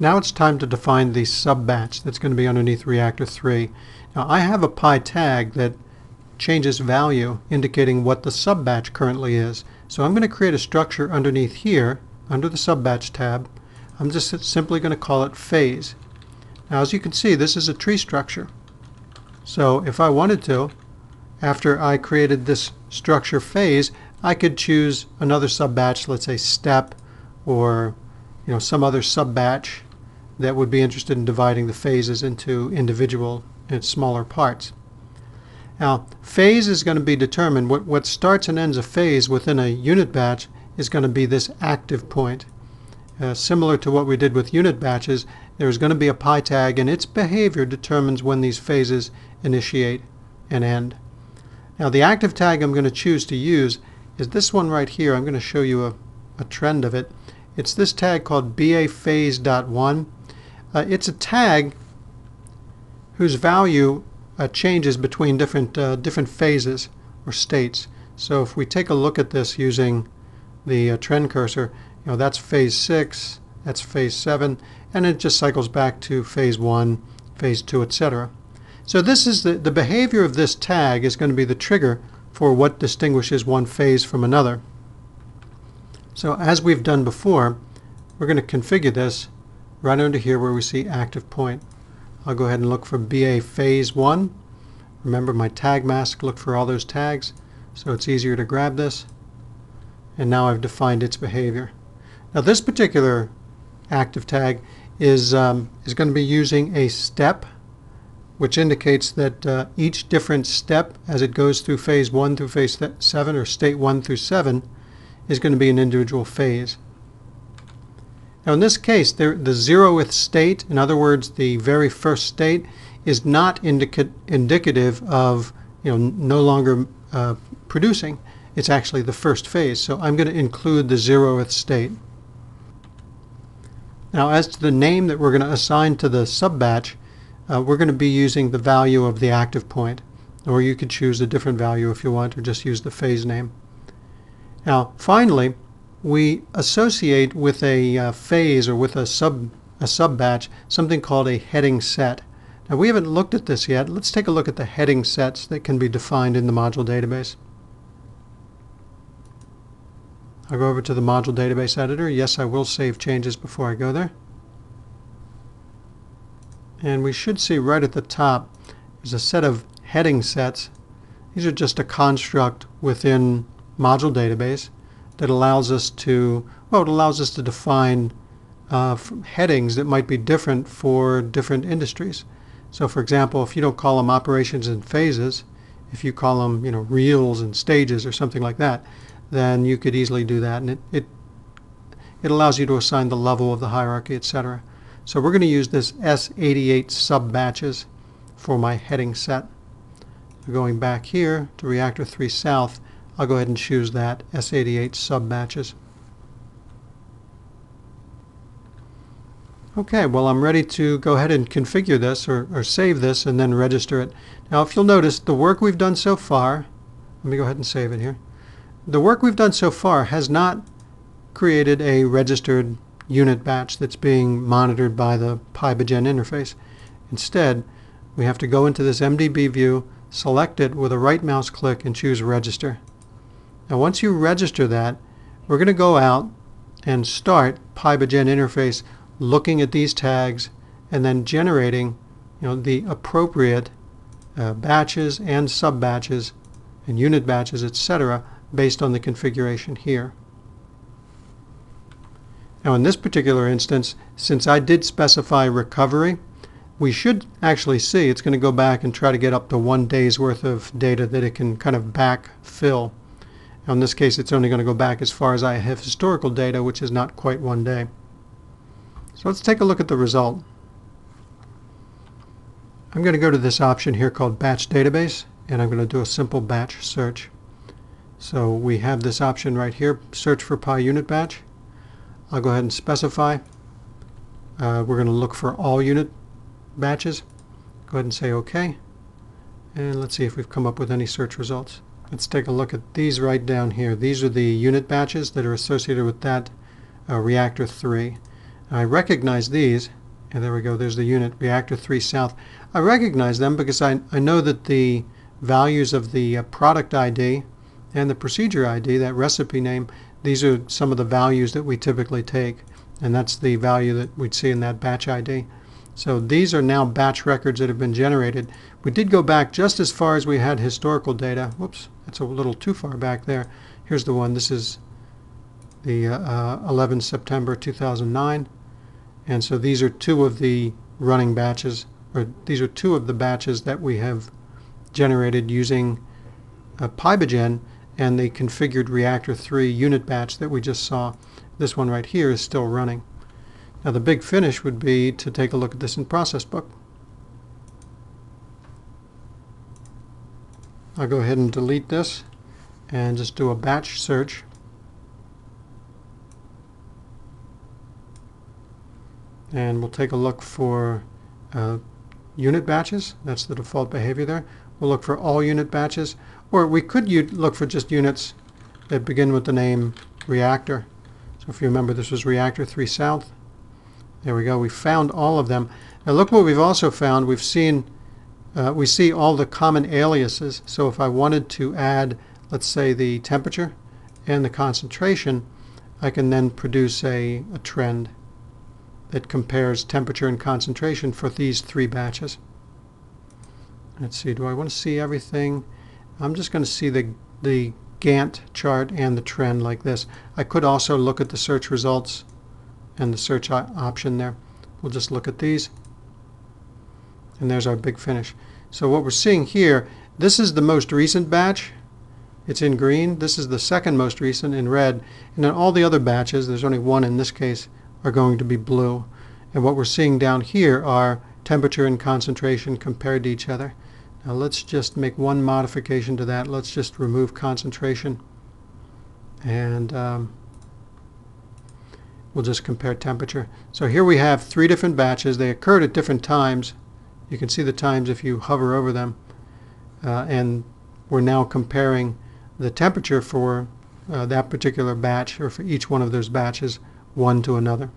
Now it's time to define the sub-batch that's going to be underneath reactor 3. Now I have a pi tag that changes value indicating what the sub-batch currently is. So I'm going to create a structure underneath here under the sub-batch tab. I'm just simply going to call it phase. Now as you can see this is a tree structure. So if I wanted to, after I created this structure phase, I could choose another sub-batch, let's say step or you know some other sub-batch that would be interested in dividing the phases into individual and smaller parts. Now, phase is going to be determined. What, what starts and ends a phase within a unit batch is going to be this active point. Uh, similar to what we did with unit batches, there's going to be a pi tag, and its behavior determines when these phases initiate and end. Now, the active tag I'm going to choose to use is this one right here. I'm going to show you a, a trend of it. It's this tag called BA phase.1. Uh, it's a tag whose value uh, changes between different, uh, different phases or states. So if we take a look at this using the uh, trend cursor, you know, that's phase 6, that's phase 7, and it just cycles back to phase 1, phase 2, etc. So this is the, the behavior of this tag is going to be the trigger for what distinguishes one phase from another. So as we've done before, we're going to configure this right under here where we see active point. I'll go ahead and look for BA phase 1. Remember my tag mask, look for all those tags so it's easier to grab this. And now I've defined its behavior. Now this particular active tag is, um, is going to be using a step which indicates that uh, each different step as it goes through phase 1 through phase 7 or state 1 through 7 is going to be an individual phase. Now in this case, the zeroth state, in other words, the very first state, is not indica indicative of you know, no longer uh, producing. It's actually the first phase. So I'm going to include the zeroth state. Now as to the name that we're going to assign to the sub-batch, uh, we're going to be using the value of the active point. Or you could choose a different value if you want, or just use the phase name. Now finally, we associate with a uh, phase or with a sub a sub batch something called a heading set. Now we haven't looked at this yet. Let's take a look at the heading sets that can be defined in the module database. I'll go over to the module database editor. Yes, I will save changes before I go there. And we should see right at the top there's a set of heading sets. These are just a construct within module database that allows us to, well, it allows us to define uh, headings that might be different for different industries. So for example, if you don't call them operations and phases, if you call them, you know, reels and stages or something like that, then you could easily do that. And it, it, it allows you to assign the level of the hierarchy, etc. So we're going to use this S88 sub-batches for my heading set. Going back here to Reactor 3 South, I'll go ahead and choose that S88 sub-batches. Okay, well I'm ready to go ahead and configure this or, or save this and then register it. Now if you'll notice the work we've done so far, let me go ahead and save it here. The work we've done so far has not created a registered unit batch that's being monitored by the PIBaGen interface. Instead, we have to go into this MDB view, select it with a right mouse click and choose register. Now once you register that, we're going to go out and start PIBaGen interface looking at these tags and then generating you know, the appropriate uh, batches and sub-batches and unit batches, etc., based on the configuration here. Now in this particular instance, since I did specify recovery, we should actually see it's going to go back and try to get up to one day's worth of data that it can kind of backfill. Now in this case, it's only going to go back as far as I have historical data, which is not quite one day. So let's take a look at the result. I'm going to go to this option here called Batch Database, and I'm going to do a simple batch search. So we have this option right here, Search for pi unit Batch. I'll go ahead and specify. Uh, we're going to look for all unit batches. Go ahead and say OK. And let's see if we've come up with any search results. Let's take a look at these right down here. These are the unit batches that are associated with that uh, reactor 3. I recognize these, and there we go, there's the unit, reactor 3 south. I recognize them because I, I know that the values of the uh, product ID and the procedure ID, that recipe name, these are some of the values that we typically take. And that's the value that we'd see in that batch ID. So these are now batch records that have been generated. We did go back just as far as we had historical data. Whoops, that's a little too far back there. Here's the one. This is the uh, 11 September 2009. And so these are two of the running batches, or these are two of the batches that we have generated using uh, PIBaGen and the configured reactor 3 unit batch that we just saw. This one right here is still running. Now the big finish would be to take a look at this in ProcessBook. I'll go ahead and delete this and just do a batch search. And we'll take a look for uh, unit batches. That's the default behavior there. We'll look for all unit batches, or we could look for just units that begin with the name reactor. So if you remember, this was reactor 3 south. There we go. We found all of them. Now look what we've also found. We've seen, uh, we see all the common aliases. So if I wanted to add, let's say, the temperature and the concentration, I can then produce a, a trend that compares temperature and concentration for these three batches. Let's see, do I want to see everything? I'm just going to see the, the Gantt chart and the trend like this. I could also look at the search results and the search option there. We'll just look at these. And there's our big finish. So what we're seeing here, this is the most recent batch. It's in green. This is the second most recent in red. And then all the other batches, there's only one in this case, are going to be blue. And what we're seeing down here are temperature and concentration compared to each other. Now let's just make one modification to that. Let's just remove concentration. And um, we'll just compare temperature. So here we have three different batches. They occurred at different times. You can see the times if you hover over them. Uh, and we're now comparing the temperature for uh, that particular batch or for each one of those batches one to another.